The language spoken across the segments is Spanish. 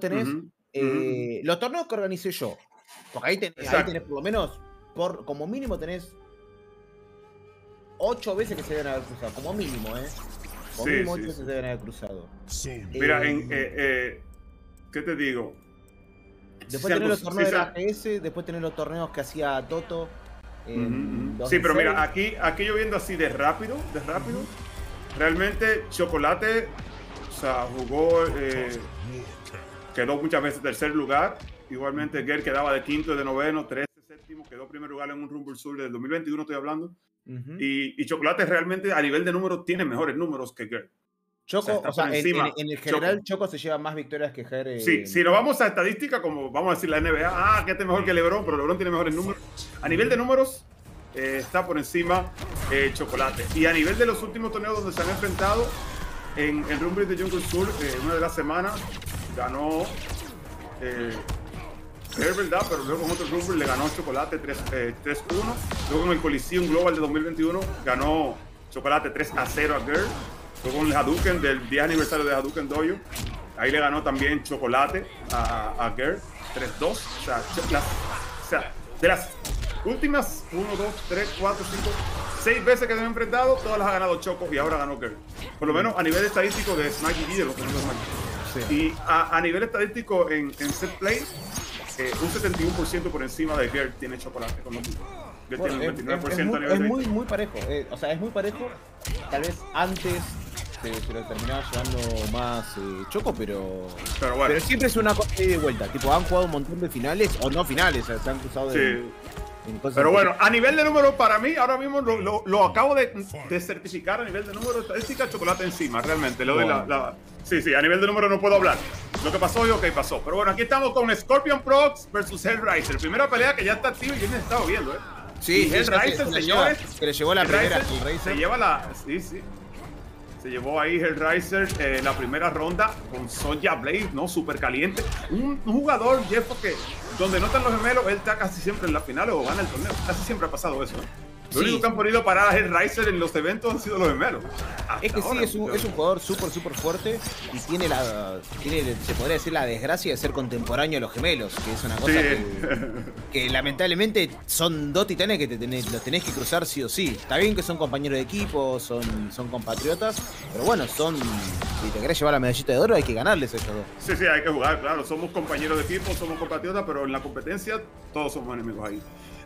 tenés eh, los torneos que organicé yo. Porque ahí tenés, ahí tenés por lo menos, por, como mínimo tenés ocho veces que se deben haber cruzado. Como mínimo, ¿eh? Como mínimo ocho veces se deben haber cruzado. Mira, en, eh, eh, ¿qué te digo? Después tenés los torneos de la después tenés los torneos que hacía Toto. Sí, pero mira, aquí, aquí yo viendo así de rápido, de rápido, realmente Chocolate, o sea, jugó, eh, quedó muchas veces tercer lugar. Igualmente Ger quedaba de quinto de noveno, 13 séptimo, quedó primer lugar en un Rumble Sur del 2021, estoy hablando. y, y, Chocolate realmente a nivel de números tiene mejores números que Ger. Choco, o sea, en, el general Choco. se lleva más victorias que Ger. Sí, eh, si nos vamos a estadística, como vamos a decir la NBA, ah, que este es mejor que LeBron, pero LeBron tiene mejores números. A nivel de números, eh, está por encima eh, Chocolate. Y a nivel de los últimos torneos donde se han enfrentado, en el Rumble de Jungle Sur, una de las semanas, ganó es verdad, pero luego en otro Rumble le ganó Chocolate 3-1. luego en el Coliseum Global de 2021 ganó Chocolate 3-0 a Girl. Luego en el Hadouken del 10 aniversario de Hadouken Dojo. Ahí le ganó también Chocolate a, a Girl 3-2. O sea, o sea, de las últimas 1, 2, 3, 4, 5, 6 veces que se han enfrentado, todas las ha ganado Choco y ahora ganó Girl. Por lo menos a nivel estadístico de Smikey y de los sí. Y a, a, nivel estadístico en, en set play, eh, un 71% por encima de Gert tiene chocolate con los tiene un 29% es, muy, es muy, muy parejo. Eh, o sea, es muy parejo. Tal vez antes se, lo terminaba llevando más eh, Choco, pero. Pero, bueno. pero siempre es una cosa de vuelta. Tipo, han jugado un montón de finales, o no finales, se han cruzado de. Sí. Pero bueno, a nivel de número, para mí, ahora mismo lo, lo, lo acabo de, de, certificar a nivel de número de estadística, chocolate encima, realmente. Lo de la, la, sí, sí, a nivel de número no puedo hablar. Lo que pasó y ok, pasó. Pero bueno, aquí estamos con Scorpion Prox versus Hellraiser. Primera pelea que ya está activa y bien estado viendo, ¿eh? Sí, Hellraiser, señores. Que le llevó la primera. Hellraiser. Se lleva la. Sí, sí. Se llevó ahí Hellraiser eh, la primera ronda con Sonya Blade, ¿no? Súper caliente. Un, un, jugador, Jeff, que donde no están los gemelos, él está casi siempre en la final o gana el torneo. Casi siempre ha pasado eso. Lo único que han podido parar a Hellraiser en los eventos han sido los gemelos. es que sí, es un, es un, jugador súper, súper fuerte y tiene la, tiene, se podría decir, la desgracia de ser contemporáneo a los gemelos, que es una cosa que, que, lamentablemente son dos titanes que te tenés, los tenés que cruzar sí o sí. Está bien que son compañeros de equipo, son, son compatriotas, pero bueno, son, si te querés llevar la medallita de oro hay que ganarles a ellos dos. Sí, sí, hay que jugar, claro, somos compañeros de equipo, somos compatriotas, pero en la competencia todos somos enemigos ahí.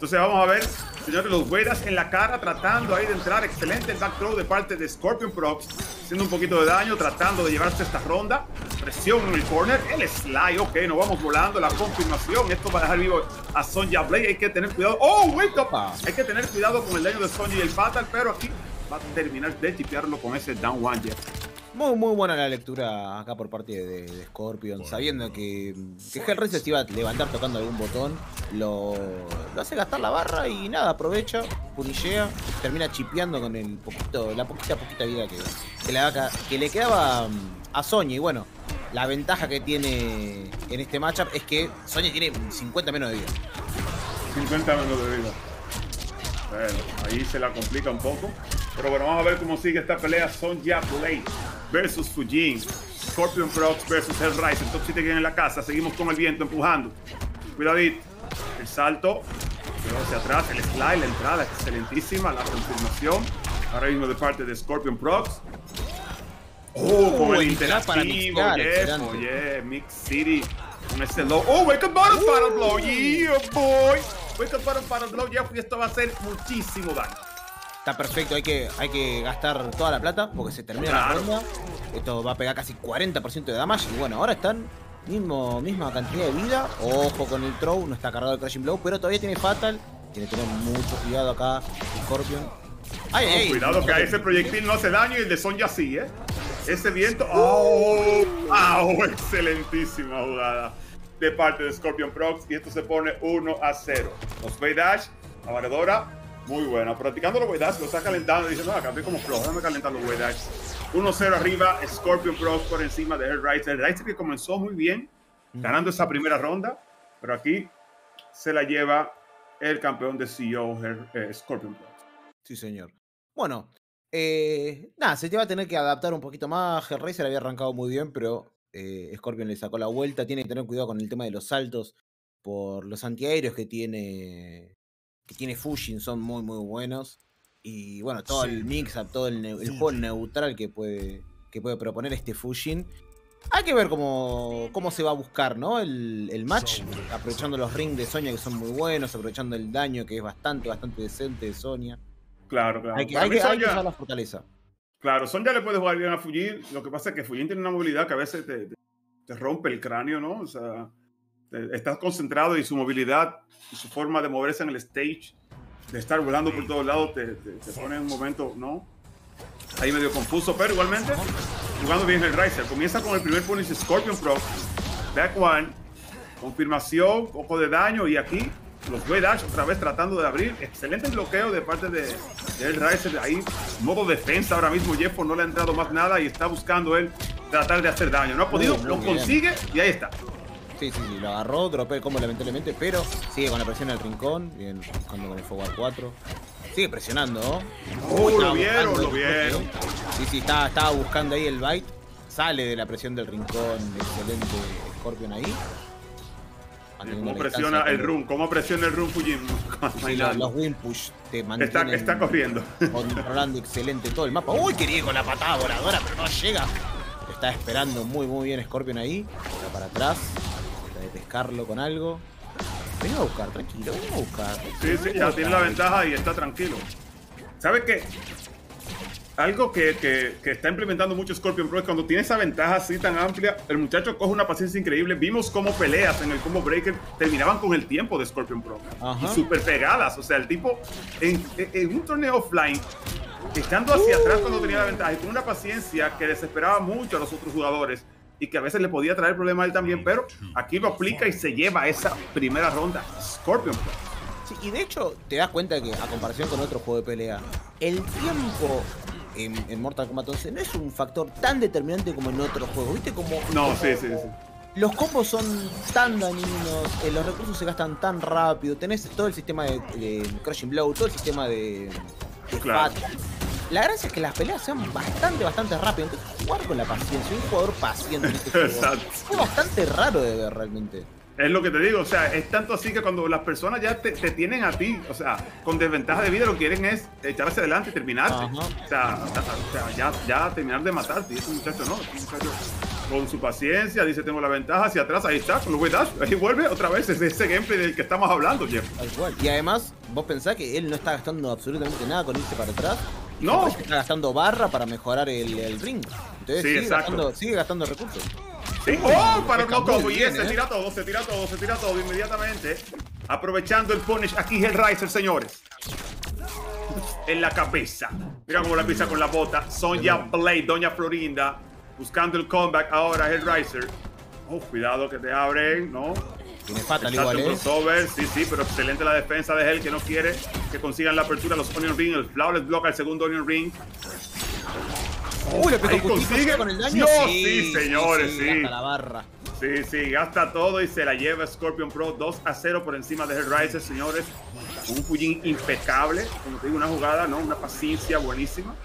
Entonces vamos a ver, señores, los güeras en la cara tratando ahí de entrar. Excelente el back throw de parte de Scorpion Props, haciendo un poquito de daño, tratando de llevarse esta ronda. Presión en el corner, el slide, ok, nos vamos volando, la confirmación. Esto va a dejar vivo a Sonja Blade, hay que tener cuidado. ¡Oh, wake up! Hay que tener cuidado con el daño de Sonja y el Fatal, pero aquí va a terminar de tipearlo con ese down one jet. Muy, muy buena la lectura acá por parte de, Scorpion, sabiendo que, que Hellraiser se iba a levantar tocando algún botón, lo, hace gastar la barra y nada, aprovecha, punillea, termina chipeando con el poquito, la poquita, poquita vida que, le, que le quedaba mm, a Sonya. Y bueno, la ventaja que tiene en este matchup es que Sonya tiene 50 menos de vida. 50 menos de vida. Bueno, ahí se la complica un poco. Pero bueno, vamos a ver cómo sigue esta pelea. Sonja Blade versus Fujin. Scorpion Prox versus Hellraiser. Top 7 que en la casa. Seguimos con el viento empujando. Cuidadito. El salto. hacia atrás. El slide, la entrada. Excelentísima. La confirmación. Ahora mismo de parte de Scorpion Prox. Oh, con el interactivo. Yes, oh yeah. Mix City. Con ese low. Oh, wake up bottom uh. blow. Yeah, boy. Wake up bottom para blow. Ya, esto va a hacer muchísimo daño. Está perfecto, hay que, hay que gastar toda la plata porque se termina la ronda. Esto va a pegar casi 40% de damage. Y bueno, ahora están mismo, misma cantidad de vida. Ojo con el throw, no está cargado el Crashing Blow, pero todavía tiene Fatal. Tiene que tener mucho cuidado acá, Scorpion. Ay, cuidado que a ese proyectil no hace daño y el de Son ya sí, ¿eh? Ese viento. ¡Oh! ¡Oh! Excelentísima jugada de parte de Scorpion Prox. Y esto se pone 1 a 0. Osprey Dash, la varedora muy buena. Practicando los Dash, lo está calentando. Dice, no, acá estoy como flojo, déjame calentar los Dash. 1-0 arriba, Scorpion Pro por encima de Hellraiser. Hellraiser que comenzó muy bien, ganando esa primera ronda, pero aquí se la lleva el campeón de CEO, eh, Scorpion Pro. Sí, señor. Bueno, eh, nada, se te va a tener que adaptar un poquito más. Hellraiser había arrancado muy bien, pero eh, Scorpion le sacó la vuelta. Tiene que tener cuidado con el tema de los saltos por los antiaéreos que tiene que tiene Fujin son muy muy buenos. Y bueno, todo el mix-up, todo el, el juego neutral que puede, que puede proponer este Fujin. Hay que ver cómo, cómo se va a buscar, ¿no? El, match, aprovechando los rings de Sonia que son muy buenos, aprovechando el daño que es bastante, bastante decente de Sonia. Claro, claro. Hay que, hay que, usar la fortaleza. Claro, Sonia le puede jugar bien a Fujin. Lo que pasa es que Fujin tiene una movilidad que a veces te, te rompe el cráneo, ¿no? O sea, estás concentrado y su movilidad y su forma de moverse en el stage, de estar volando por todos lados, te, te pone en un momento, ¿no? Ahí medio confuso, pero igualmente jugando bien el Riser. Comienza con el primer punish Scorpion Pro. Back one. Confirmación, poco de daño. Y aquí los way dash otra vez tratando de abrir. Excelente bloqueo de parte de, el Riser. Ahí, modo defensa ahora mismo. Jeffo no le ha entrado más nada y está buscando él tratar de hacer daño. No ha podido, lo consigue y ahí está. Sí, sí, sí, lo agarró, dropé el combo lamentablemente, pero sigue con la presión en el rincón. Bien, buscando con el Forward 4. Sigue presionando. Uh, lo vieron, lo vieron. Sí, sí, estaba, estaba buscando ahí el bite. Sale de la presión del rincón. Excelente Scorpion ahí. ¿Cómo presiona el run? ¿Cómo presiona el run Fujin? los, los win push te mantienen. Está, está corriendo. Controlando excelente todo el mapa. Uy, quería con la patada voladora, pero no llega. Está esperando muy, muy bien Scorpion ahí. Para atrás. Pescarlo con algo. Venga a buscar, tranquilo, venga a buscar. Sí, sí, ya tiene la ventaja y está tranquilo. ¿Sabes qué? Algo que, que, está implementando mucho Scorpion Pro es cuando tiene esa ventaja así tan amplia, el muchacho coge una paciencia increíble. Vimos cómo peleas en el Combo Breaker terminaban con el tiempo de Scorpion Pro. Y súper pegadas. O sea, el tipo en, en un torneo offline estando hacia atrás cuando tenía la ventaja y con una paciencia que desesperaba mucho a los otros jugadores y que a veces le podía traer problemas a él también, pero aquí lo aplica y se lleva esa primera ronda. Scorpion Sí, y de hecho te das cuenta que a comparación con otro juego de pelea, el tiempo en, Mortal Kombat 11 no es un factor tan determinante como en otros juegos, ¿viste? Como, no, sí, sí, sí. Los combos son tan dañinos, eh, los recursos se gastan tan rápido, tenés todo el sistema de, Crushing Blow, todo el sistema de, claro. La gracia es que las peleas sean bastante, bastante rápidas. Entonces, jugar con la paciencia, un jugador paciente en este juego, es bastante raro de ver realmente. Es lo que te digo, o sea, es tanto así que cuando las personas ya te, tienen a ti, o sea, con desventaja de vida, lo que quieren es echarse adelante y terminarte. O sea, ya, ya, terminar de matarte. Y este muchacho no, este muchacho con su paciencia dice: Tengo la ventaja hacia atrás, ahí está, con los dash, ahí vuelve otra vez ese, ese gameplay del que estamos hablando, Jeff. Y además, vos pensás que él no está gastando absolutamente nada con irse para atrás no. Está gastando barra para mejorar el, ring. Entonces sigue, gastando, sigue, gastando, recursos. Sí. ¡Oh! Para el no Y se ¿eh? tira todo, se tira todo, se tira todo inmediatamente. Aprovechando el punish. Aquí Hellraiser, señores. En la cabeza. Mira cómo la pisa con la bota. Sonja Blade, Doña Florinda. Buscando el comeback ahora, Hellraiser. Oh, cuidado que te abren, ¿no? Tiene fatal igual, ¿eh? crossover, sí, sí, pero excelente la defensa de él que no quiere que consigan la apertura los Onion Ring. El Flawless bloca el segundo Onion Ring. Uy, le consigue con el daño. No, sí, señores, sí. la barra. Sí, sí, gasta todo y se la lleva Scorpion Pro 2 a 0 por encima de Hellraiser, señores. Un Fujin impecable, como te digo, una jugada, ¿no? Una paciencia buenísima.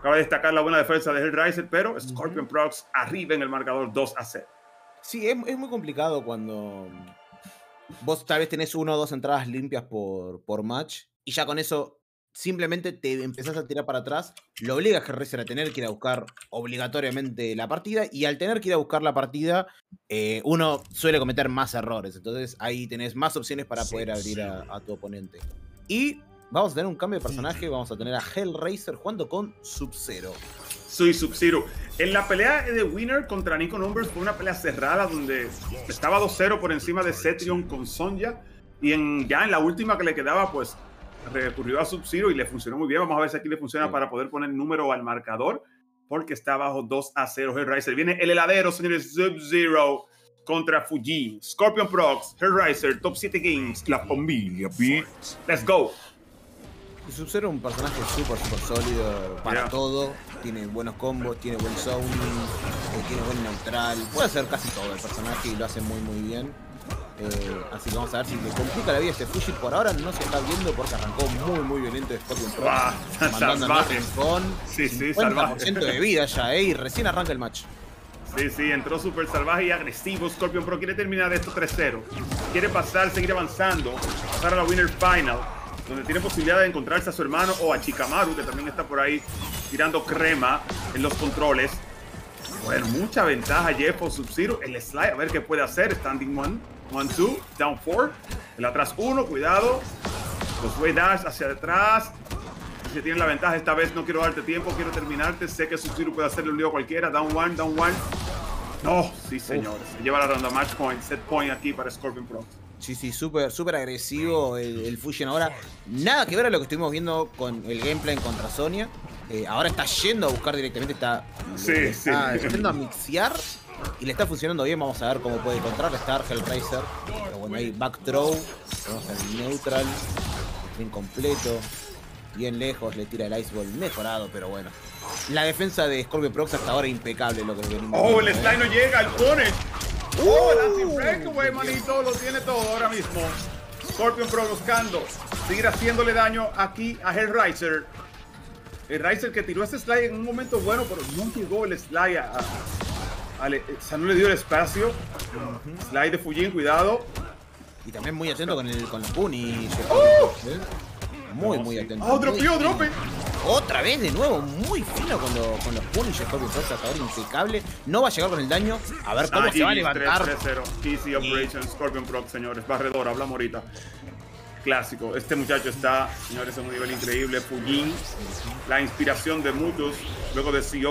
Acaba de destacar la buena defensa de Hellraiser, pero Scorpion Pro arriba en el marcador 2 a 0. Sí, es, muy complicado cuando vos tal vez tenés una o dos entradas limpias por, por match y ya con eso simplemente te empezás a tirar para atrás, lo obligas a Racer a tener que ir a buscar obligatoriamente la partida y al tener que ir a buscar la partida eh, uno suele cometer más errores, entonces ahí tenés más opciones para poder abrir a, a, tu oponente. Y vamos a tener un cambio de personaje, vamos a tener a Hellraiser jugando con Sub-Zero soy Sub-Zero. En la pelea de Winner contra Nico Numbers fue una pelea cerrada donde estaba 2-0 por encima de Cetrion con Sonja. Y en, ya en la última que le quedaba, pues recurrió a Sub-Zero y le funcionó muy bien. Vamos a ver si aquí le funciona para poder poner número al marcador, porque está bajo 2 a 0 Hellraiser. Viene el heladero, señores, Sub-Zero contra Fuji. Scorpion Prox, Hellraiser, Top 7 Games, la familia, Let's go. Sub-Zero es un personaje súper, súper sólido para todo. Tiene buenos combos, tiene buen zoning, eh, tiene buen neutral. Puede hacer casi todo el personaje y lo hace muy, muy bien. Eh, así que vamos a ver si le complica la vida este Fuji. Por ahora no se está viendo porque arrancó muy, muy violento de Scorpion Pro. Ah, mandando con sí, sí, 50% de vida ya, eh, y recién arranca el match. Sí, sí, entró súper salvaje y agresivo. Scorpion Pro quiere terminar esto 3-0. Quiere pasar, seguir avanzando, pasar a la Winner Final, donde tiene posibilidad de encontrarse a su hermano o a Chikamaru, que también está por ahí tirando crema en los controles. Bueno, mucha ventaja Jeff o Sub-Zero. El slide, a ver qué puede hacer. Standing 1, 1, 2, down 4. El atrás 1, cuidado. Los way dash hacia atrás. Si tiene la ventaja, esta vez no quiero darte tiempo, quiero terminarte. Sé que Sub-Zero puede hacerle un lío a cualquiera. Down 1, down 1. No, sí señores. Se lleva la ronda match point, set point aquí para Scorpion Pro. Sí, sí, súper, súper agresivo el, el Fusion ahora. Nada que ver a lo que estuvimos viendo con el gameplay contra Sonia. Eh, ahora está yendo a buscar directamente, está, Sí, está sí. yendo a mixear y le está funcionando bien. Vamos a ver cómo puede encontrar. Está Hellraiser. Pero bueno, ahí back throw. Vamos al neutral. Bien completo. Bien lejos, le tira el Ice Ball mejorado, pero bueno. La defensa de Scorpion Prox hasta ahora impecable lo que venimos Oh, el viendo, ¿eh? no llega, el punish. Oh, el anti-breakaway, manito, lo tiene todo ahora mismo. Scorpion Pro buscando seguir haciéndole daño aquí a Hellraiser. Hellraiser que tiró ese slide en un momento bueno, pero no llegó el slide a. a- a- o sea, no le dio el espacio. Slide de Fujin, cuidado. Y también muy atento con el con los punish. ¿eh? Muy, No, muy sí. atento. Oh, dropeó, drope. Otra vez de nuevo, muy fino con, lo- con los punish. Scorpion Prox hasta ahora impecable. No va a llegar con el daño. A ver cómo Ah, se va a levantar. 3-0. Easy Operation, Scorpion Proc, señores. Barredor, hablamos ahorita. Clásico. Este muchacho está, señores, en un nivel increíble. Fujin, la inspiración de muchos, luego de CEO